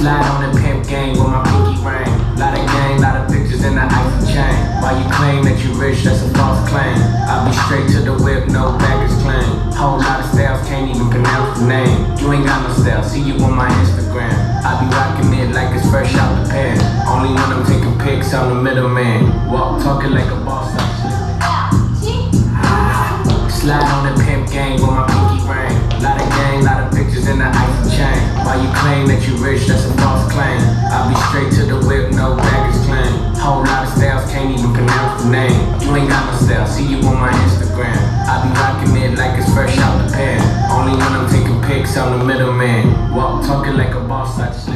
Slide on the pimp game with my pinky ring. Lot of gang, lot of pictures in the icy chain. Why you claim that you rich, that's a false claim. I be straight to the whip, no baggage claim. Whole lot of styles, can't even pronounce the name. You ain't got no style, see you on my Instagram. I be rocking it like it's fresh out the pan. Only when I'm taking pics, I'm the middleman. Walk talking like a boss. Ah, ah, slide on the pimp game with my Why you claim that you rich, that's a false claim. I'll be straight to the whip, no baggage claim. Whole lot of styles, can't even pronounce the name. You ain't got no style, see you on my Instagram. I be rocking it like it's fresh out the pan. Only when I'm taking pics, I'm the middleman. Walk talking like a boss, I just